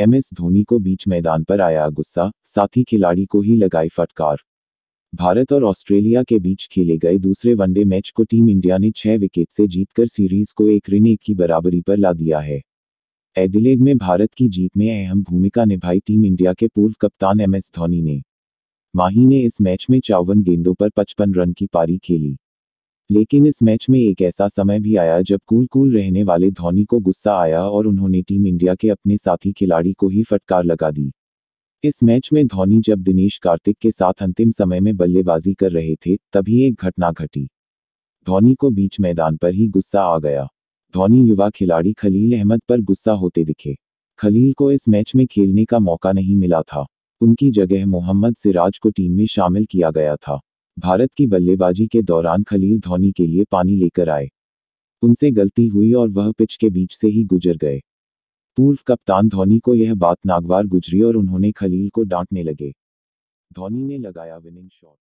M S Dhoni को बीच मैदान पर आया गुस्सा, साथी खिलाड़ी को ही लगाई फटकार। भारत और ऑस्ट्रेलिया के बीच खेले गए दूसरे वनडे मैच को टीम इंडिया ने छह विकेट से जीतकर सीरीज़ को एक ऋण एक की बराबरी पर ला दिया है। एडिलेड में भारत की जीत में अहम भूमिका निभाई टीम इंडिया के पूर्व कप्तान एम एस धोनी ने। माही ने इस मैच में चौवन गेंदों पर 55 रन की पारी खेली। लेकिन इस मैच में एक ऐसा समय भी आया जब कूल कूल रहने वाले धोनी को गुस्सा आया और उन्होंने टीम इंडिया के अपने साथी खिलाड़ी को ही फटकार लगा दी। इस मैच में धोनी जब दिनेश कार्तिक के साथ अंतिम समय में बल्लेबाजी कर रहे थे, तभी एक घटना घटी। धोनी को बीच मैदान पर ही गुस्सा आ गया। धोनी युवा खिलाड़ी खलील अहमद पर गुस्सा होते दिखे। खलील को इस मैच में खेलने का मौका नहीं मिला था। उनकी जगह मोहम्मद सिराज को टीम में शामिल किया गया था। भारत की बल्लेबाजी के दौरान खलील धोनी के लिए पानी लेकर आए। उनसे गलती हुई और वह पिच के बीच से ही गुजर गए। पूर्व कप्तान धोनी को यह बात नागवार गुजरी और उन्होंने खलील को डांटने लगे। धोनी ने लगाया विनिंग शॉट